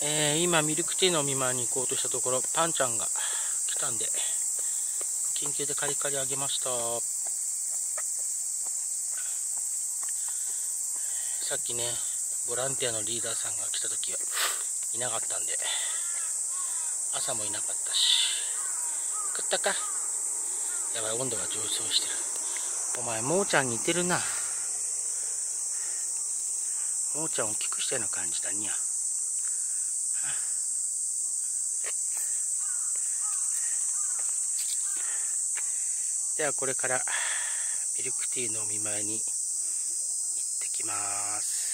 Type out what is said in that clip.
えー、今ミルクティーの見舞いに行こうとしたところパンちゃんが来たんで緊急でカリカリあげました。さっきねボランティアのリーダーさんが来た時はいなかったんで朝もいなかったし食ったか？やばい温度が上昇してる。お前もーちゃん似てるな。もーちゃん大きくしたような感じだにゃ。ではこれからミルクティーのお見舞いに行ってきます。